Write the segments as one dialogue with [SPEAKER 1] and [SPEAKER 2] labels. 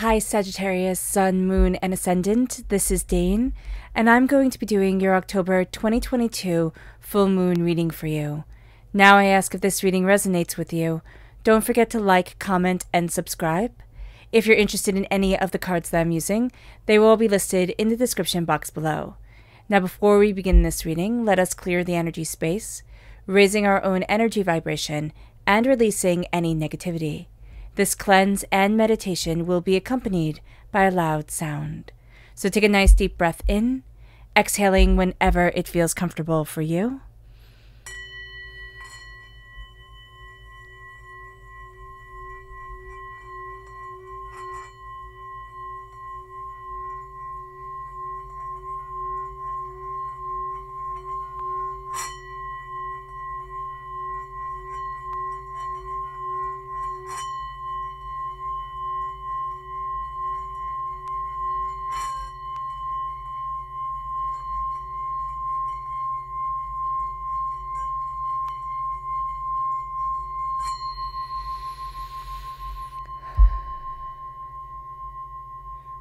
[SPEAKER 1] Hi, Sagittarius, Sun, Moon, and Ascendant. This is Dane, and I'm going to be doing your October 2022 full moon reading for you. Now, I ask if this reading resonates with you. Don't forget to like, comment, and subscribe. If you're interested in any of the cards that I'm using, they will be listed in the description box below. Now, before we begin this reading, let us clear the energy space, raising our own energy vibration and releasing any negativity. This cleanse and meditation will be accompanied by a loud sound. So take a nice deep breath in, exhaling whenever it feels comfortable for you.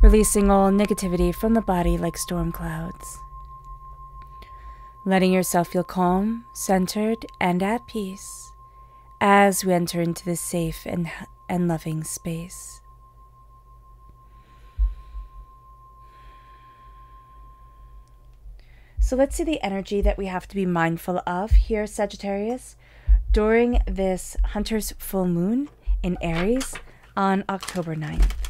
[SPEAKER 1] Releasing all negativity from the body like storm clouds. Letting yourself feel calm, centered, and at peace as we enter into this safe and, and loving space. So let's see the energy that we have to be mindful of here, Sagittarius, during this Hunter's full moon in Aries on October 9th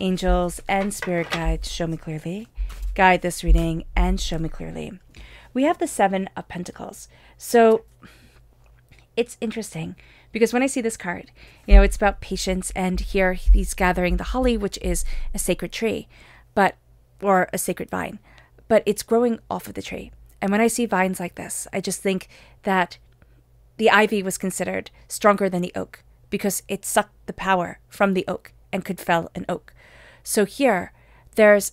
[SPEAKER 1] angels, and spirit guides show me clearly. Guide this reading and show me clearly. We have the Seven of Pentacles. So it's interesting because when I see this card, you know, it's about patience, and here he's gathering the holly, which is a sacred tree, but or a sacred vine, but it's growing off of the tree. And when I see vines like this, I just think that the ivy was considered stronger than the oak because it sucked the power from the oak and could fell an oak. So here, there's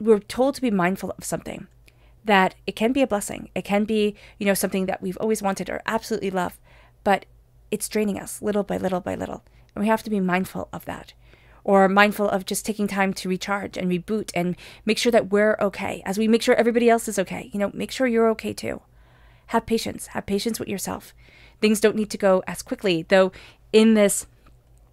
[SPEAKER 1] we're told to be mindful of something that it can be a blessing. It can be, you know, something that we've always wanted or absolutely love, but it's draining us little by little by little. And we have to be mindful of that. Or mindful of just taking time to recharge and reboot and make sure that we're okay as we make sure everybody else is okay. You know, make sure you're okay too. Have patience. Have patience with yourself. Things don't need to go as quickly, though in this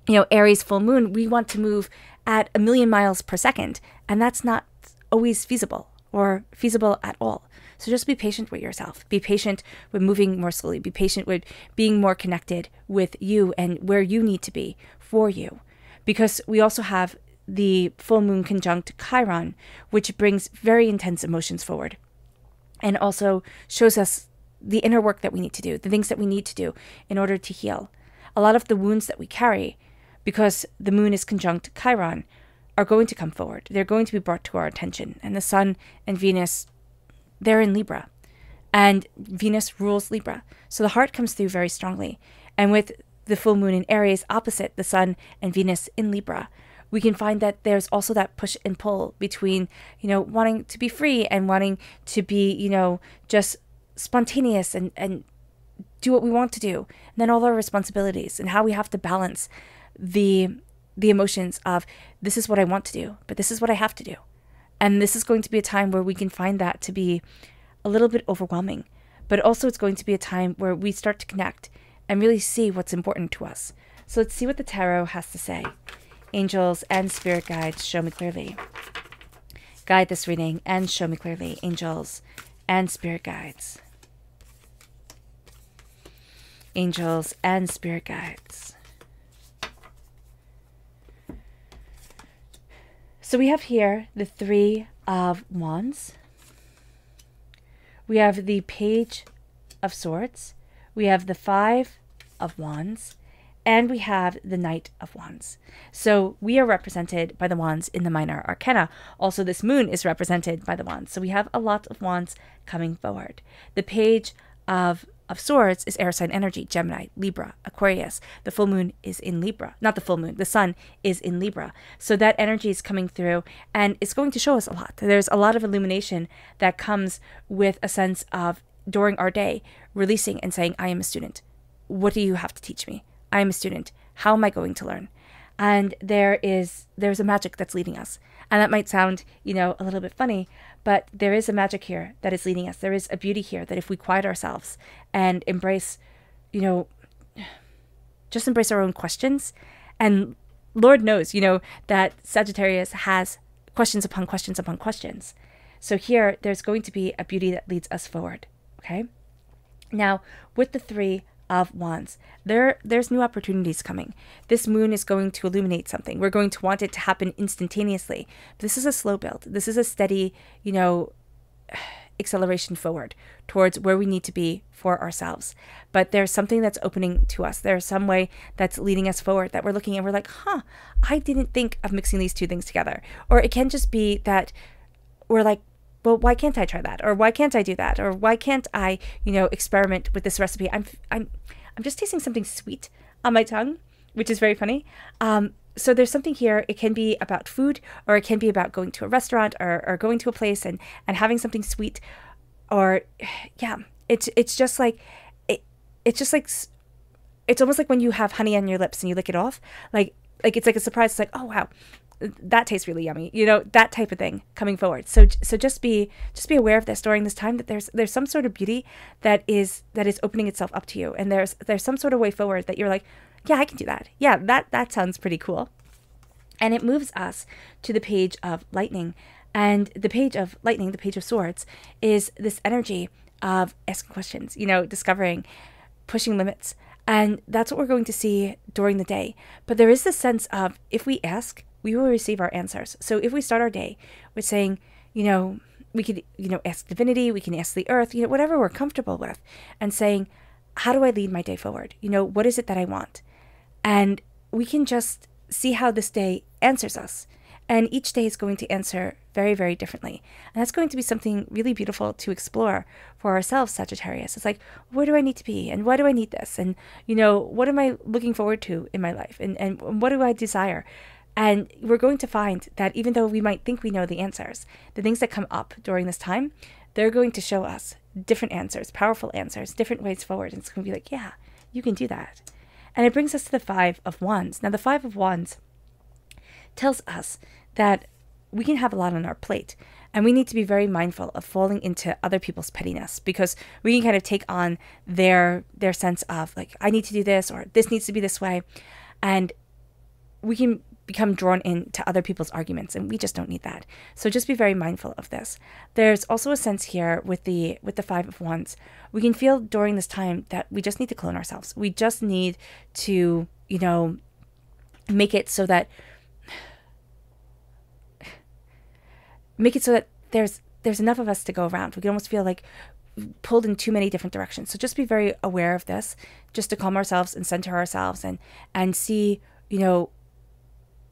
[SPEAKER 1] you know, Aries full moon, we want to move at a million miles per second, and that's not always feasible or feasible at all. So just be patient with yourself. Be patient with moving more slowly. Be patient with being more connected with you and where you need to be for you. Because we also have the full moon conjunct Chiron, which brings very intense emotions forward and also shows us the inner work that we need to do, the things that we need to do in order to heal. A lot of the wounds that we carry because the moon is conjunct Chiron, are going to come forward. They're going to be brought to our attention. And the sun and Venus, they're in Libra. And Venus rules Libra. So the heart comes through very strongly. And with the full moon in Aries opposite the sun and Venus in Libra, we can find that there's also that push and pull between, you know, wanting to be free and wanting to be, you know, just spontaneous and, and do what we want to do. And then all our responsibilities and how we have to balance the the emotions of this is what I want to do, but this is what I have to do. And this is going to be a time where we can find that to be a little bit overwhelming. But also it's going to be a time where we start to connect and really see what's important to us. So let's see what the tarot has to say. Angels and spirit guides show me clearly. Guide this reading and show me clearly, angels and spirit guides. Angels and spirit guides. So we have here the Three of Wands. We have the Page of Swords. We have the Five of Wands. And we have the Knight of Wands. So we are represented by the wands in the minor arcana. Also, this moon is represented by the wands. So we have a lot of wands coming forward. The Page of of Swords is air sign energy Gemini, Libra, Aquarius. The full moon is in Libra. Not the full moon, the sun is in Libra. So that energy is coming through and it's going to show us a lot. There's a lot of illumination that comes with a sense of during our day releasing and saying, I am a student. What do you have to teach me? I am a student. How am I going to learn? And there is there's a magic that's leading us. And that might sound, you know, a little bit funny, but there is a magic here that is leading us. There is a beauty here that if we quiet ourselves and embrace, you know, just embrace our own questions and Lord knows, you know, that Sagittarius has questions upon questions upon questions. So here, there's going to be a beauty that leads us forward. Okay. Now, with the three of wands, there there's new opportunities coming. This moon is going to illuminate something. We're going to want it to happen instantaneously. This is a slow build. This is a steady, you know, acceleration forward towards where we need to be for ourselves. But there's something that's opening to us. There's some way that's leading us forward that we're looking and we're like, huh, I didn't think of mixing these two things together. Or it can just be that we're like, well, why can't I try that? Or why can't I do that? Or why can't I, you know, experiment with this recipe? I'm, I'm, I'm just tasting something sweet on my tongue, which is very funny. Um, so there's something here. It can be about food, or it can be about going to a restaurant, or, or going to a place and and having something sweet, or yeah, it's it's just like it, it's just like it's almost like when you have honey on your lips and you lick it off, like like it's like a surprise. It's like oh wow, that tastes really yummy you know that type of thing coming forward. So so just be just be aware of this during this time that there's there's some sort of beauty that is that is opening itself up to you. And there's there's some sort of way forward that you're like yeah i can do that. Yeah that that sounds pretty cool. And it moves us to the page of lightning. And the page of lightning the page of swords is this energy of asking questions you know discovering pushing limits. And that's what we're going to see during the day. But there is this sense of if we ask we will receive our answers. So if we start our day with saying, you know, we could, you know, ask divinity, we can ask the earth, you know, whatever we're comfortable with, and saying, how do I lead my day forward? You know, what is it that I want? And we can just see how this day answers us. And each day is going to answer very, very differently. And that's going to be something really beautiful to explore for ourselves, Sagittarius. It's like, where do I need to be? And why do I need this? And, you know, what am I looking forward to in my life? And, and what do I desire? And we're going to find that even though we might think we know the answers, the things that come up during this time, they're going to show us different answers, powerful answers, different ways forward. And it's going to be like, yeah, you can do that. And it brings us to the Five of Wands. Now, the Five of Wands tells us that we can have a lot on our plate. And we need to be very mindful of falling into other people's pettiness because we can kind of take on their their sense of like I need to do this or this needs to be this way. And we can become drawn into other people's arguments and we just don't need that. So just be very mindful of this. There's also a sense here with the with the five of wands. We can feel during this time that we just need to clone ourselves. We just need to you know make it so that make it so that there's there's enough of us to go around. We can almost feel like pulled in too many different directions. So just be very aware of this just to calm ourselves and center ourselves and and see you know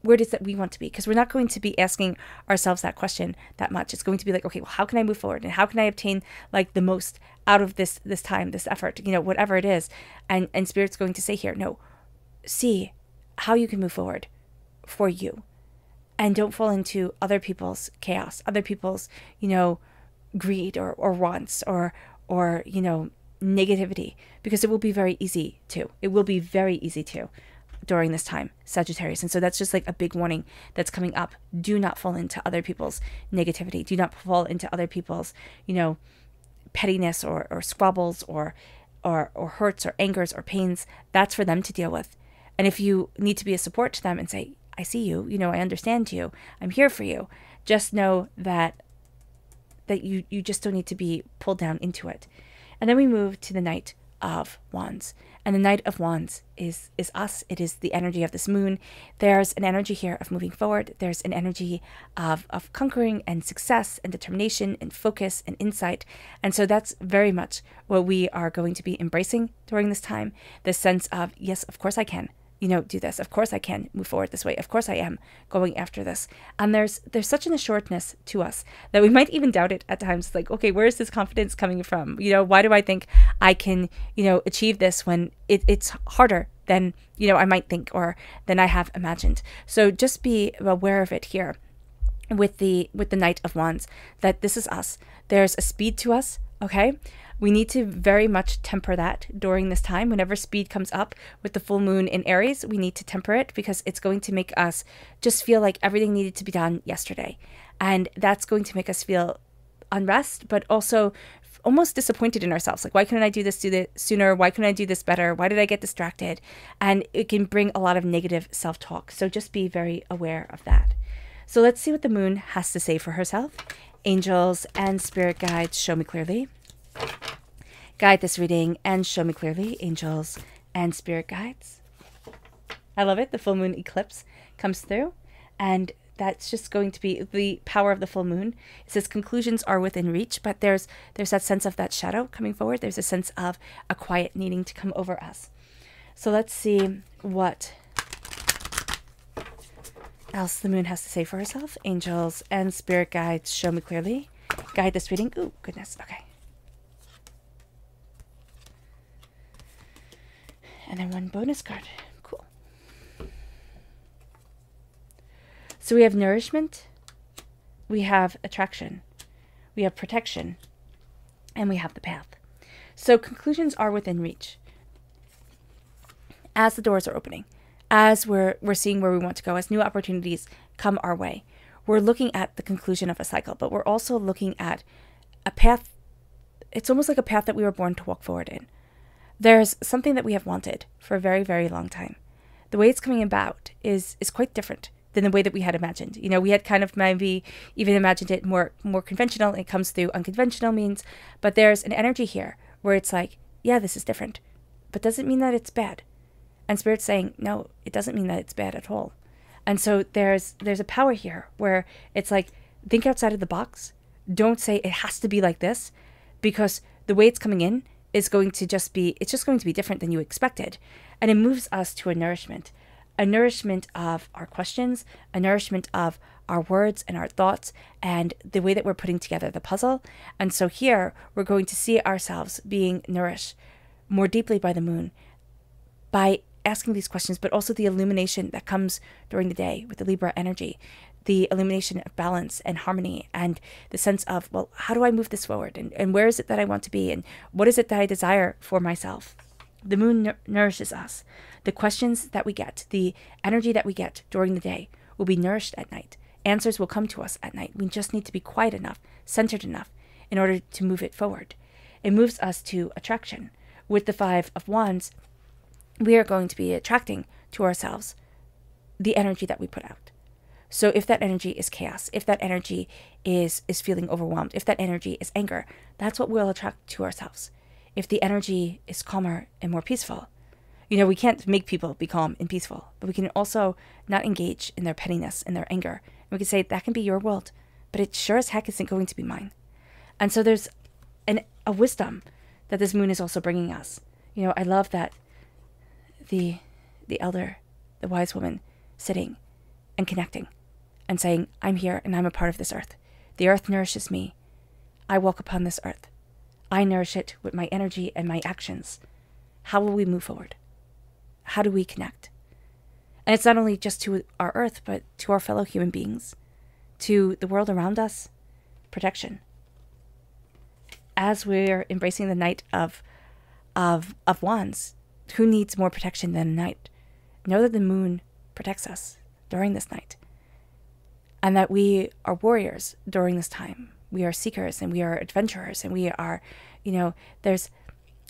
[SPEAKER 1] where does that we want to be? Because we're not going to be asking ourselves that question that much. It's going to be like okay well how can i move forward? And how can i obtain like the most out of this this time this effort? You know whatever it is. And and spirit's going to say here no see how you can move forward for you. And don't fall into other people's chaos other people's you know greed or or wants or or you know negativity. Because it will be very easy to. It will be very easy to during this time, Sagittarius. And so that's just like a big warning that's coming up. Do not fall into other people's negativity. Do not fall into other people's, you know, pettiness or, or squabbles or, or or hurts or angers or pains. That's for them to deal with. And if you need to be a support to them and say, I see you, you know, I understand you, I'm here for you, just know that that you you just don't need to be pulled down into it. And then we move to the Knight of Wands. And the Knight of Wands is is us. It is the energy of this moon. There's an energy here of moving forward. There's an energy of of conquering and success and determination and focus and insight. And so that's very much what we are going to be embracing during this time. This sense of yes, of course I can you know, do this. Of course I can move forward this way. Of course I am going after this. And there's there's such an assuredness to us that we might even doubt it at times. Like, okay, where is this confidence coming from? You know, why do I think I can, you know, achieve this when it, it's harder than, you know, I might think or than I have imagined. So just be aware of it here with the with the Knight of Wands, that this is us. There's a speed to us Okay. We need to very much temper that during this time. Whenever speed comes up with the full moon in Aries, we need to temper it because it's going to make us just feel like everything needed to be done yesterday. And that's going to make us feel unrest, but also almost disappointed in ourselves. Like, why couldn't I do this sooner? Why couldn't I do this better? Why did I get distracted? And it can bring a lot of negative self talk. So just be very aware of that. So let's see what the moon has to say for herself. Angels and spirit guides, show me clearly. Guide this reading and show me clearly, angels and spirit guides. I love it. The full moon eclipse comes through, and that's just going to be the power of the full moon. It says conclusions are within reach, but there's there's that sense of that shadow coming forward. There's a sense of a quiet needing to come over us. So let's see what else the moon has to say for herself. Angels and spirit guides, show me clearly. Guide this reading. Ooh, goodness. Okay. And then one bonus card. Cool. So we have nourishment, we have attraction, we have protection, and we have the path. So conclusions are within reach. As the doors are opening, as we're we're seeing where we want to go, as new opportunities come our way, we're looking at the conclusion of a cycle, but we're also looking at a path. It's almost like a path that we were born to walk forward in. There's something that we have wanted for a very, very long time. The way it's coming about is is quite different than the way that we had imagined. You know, we had kind of maybe even imagined it more more conventional. It comes through unconventional means, but there's an energy here where it's like, yeah, this is different, but doesn't mean that it's bad. And spirit's saying, no, it doesn't mean that it's bad at all. And so there's there's a power here where it's like think outside of the box. Don't say it has to be like this because the way it's coming in is going to just be it's just going to be different than you expected and it moves us to a nourishment a nourishment of our questions a nourishment of our words and our thoughts and the way that we're putting together the puzzle and so here we're going to see ourselves being nourished more deeply by the moon by asking these questions but also the illumination that comes during the day with the libra energy the illumination of balance and harmony and the sense of, well, how do I move this forward? And, and where is it that I want to be? And what is it that I desire for myself? The moon nourishes us. The questions that we get, the energy that we get during the day will be nourished at night. Answers will come to us at night. We just need to be quiet enough, centered enough in order to move it forward. It moves us to attraction. With the Five of Wands, we are going to be attracting to ourselves the energy that we put out. So if that energy is chaos, if that energy is is feeling overwhelmed, if that energy is anger, that's what we'll attract to ourselves. If the energy is calmer and more peaceful, you know, we can't make people be calm and peaceful, but we can also not engage in their pettiness and their anger. And we can say that can be your world, but it sure as heck isn't going to be mine. And so there's an a wisdom that this moon is also bringing us. You know, I love that the the elder, the wise woman sitting and connecting and saying, I'm here and I'm a part of this earth. The earth nourishes me. I walk upon this earth. I nourish it with my energy and my actions. How will we move forward? How do we connect? And it's not only just to our earth, but to our fellow human beings, to the world around us, protection. As we're embracing the knight of, of, of wands, who needs more protection than a knight? Know that the moon protects us during this night and that we are warriors during this time. We are seekers and we are adventurers and we are, you know, there's,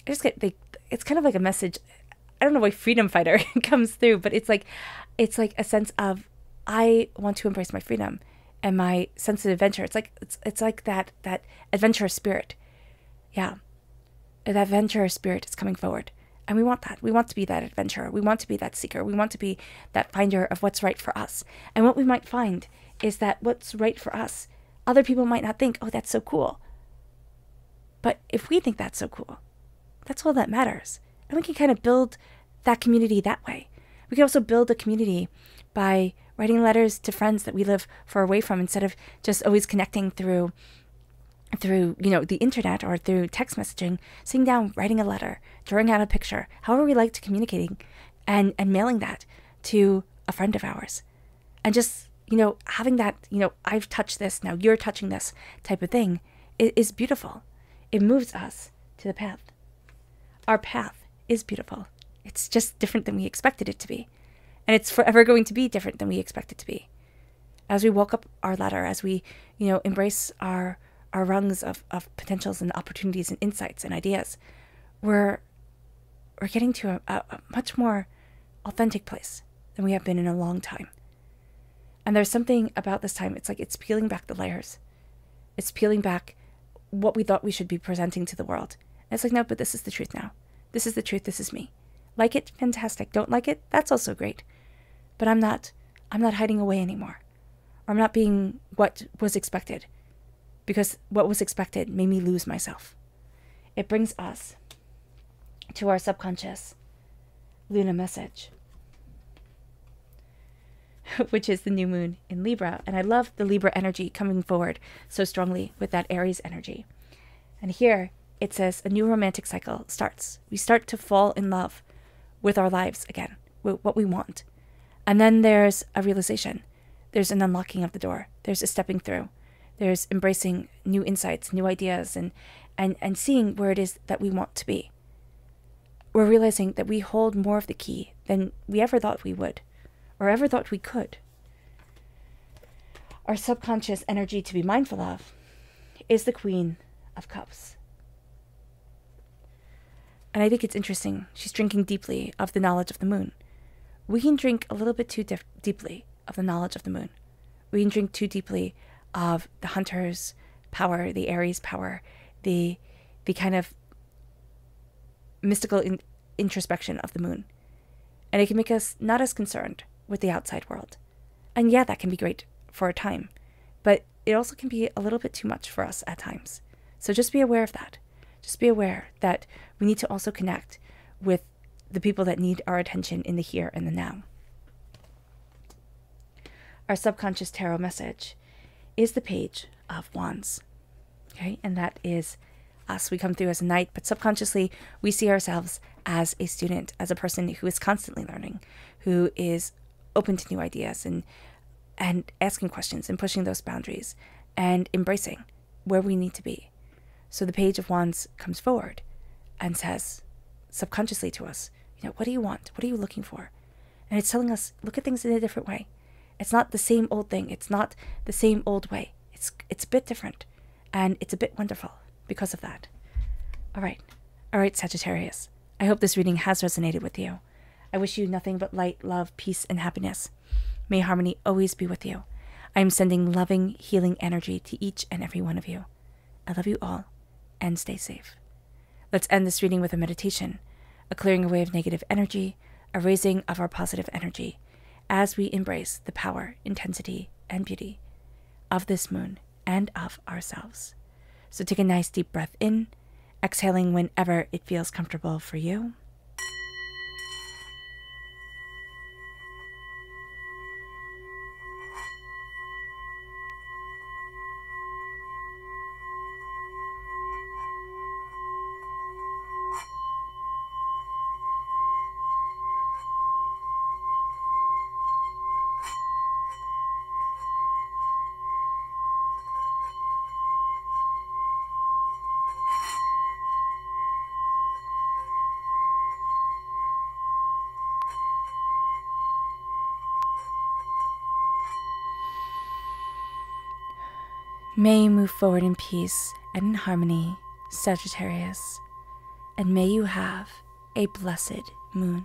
[SPEAKER 1] I just get, it's kind of like a message. I don't know why freedom fighter comes through, but it's like, it's like a sense of, I want to embrace my freedom and my sense of adventure. It's like, it's, it's like that, that adventurous spirit. Yeah. That adventurous spirit is coming forward. And we want that. We want to be that adventurer. We want to be that seeker. We want to be that finder of what's right for us. And what we might find is that what's right for us, other people might not think, oh, that's so cool. But if we think that's so cool, that's all that matters. And we can kind of build that community that way. We can also build a community by writing letters to friends that we live far away from instead of just always connecting through through you know the internet or through text messaging sitting down writing a letter drawing out a picture however we like to communicating and and mailing that to a friend of ours and just you know, having that, you know, I've touched this, now you're touching this type of thing is, is beautiful. it moves us to the path. Our path is beautiful. It's just different than we expected it to be. And it's forever going to be different than we expect it to be. As we walk up our ladder, as we, you know, embrace our our rungs of, of potentials and opportunities and insights and ideas, we're we're getting to a, a, much more authentic place than we have been in a long time. And there's something about this time, it's like it's peeling back the layers. It's peeling back what we thought we should be presenting to the world. And it's like, no, but this is the truth now. This is the truth. This is me. Like it? Fantastic. Don't like it? That's also great. But I'm not I'm not hiding away anymore. Or I'm not being what was expected. Because what was expected made me lose myself. It brings us to our subconscious Luna message, which is the new moon in Libra. And I love the Libra energy coming forward so strongly with that Aries energy. And here it says a new romantic cycle starts. We start to fall in love with our lives again, with what we want. And then there's a realization. There's an unlocking of the door. There's a stepping through. There's embracing new insights, new ideas, and, and, and seeing where it is that we want to be we're realizing that we hold more of the key than we ever thought we would, or ever thought we could. Our subconscious energy to be mindful of is the Queen of Cups. And I think it's interesting. She's drinking deeply of the knowledge of the moon. We can drink a little bit too deeply of the knowledge of the moon. We can drink too deeply of the hunter's power, the Aries power, the the kind of mystical in- introspection of the moon. And it can make us not as concerned with the outside world. And yeah, that can be great for a time, but it also can be a little bit too much for us at times. So just be aware of that. Just be aware that we need to also connect with the people that need our attention in the here and the now. Our subconscious tarot message is the page of wands. Okay, and that is us. We come through as a knight, but subconsciously we see ourselves as a student, as a person who is constantly learning, who is open to new ideas and and asking questions and pushing those boundaries and embracing where we need to be. So the page of wands comes forward and says subconsciously to us, you know, what do you want? What are you looking for? And it's telling us, look at things in a different way. It's not the same old thing. It's not the same old way. It's it's a bit different and it's a bit wonderful because of that. All right. All right, Sagittarius. I hope this reading has resonated with you. I wish you nothing but light, love, peace, and happiness. May harmony always be with you. I am sending loving, healing energy to each and every one of you. I love you all, and stay safe. Let's end this reading with a meditation, a clearing away of negative energy, a raising of our positive energy, as we embrace the power, intensity, and beauty of this moon and of ourselves. So take a nice deep breath in, exhaling whenever it feels comfortable for you. May you move forward in peace and in harmony, Sagittarius, and may you have a blessed moon.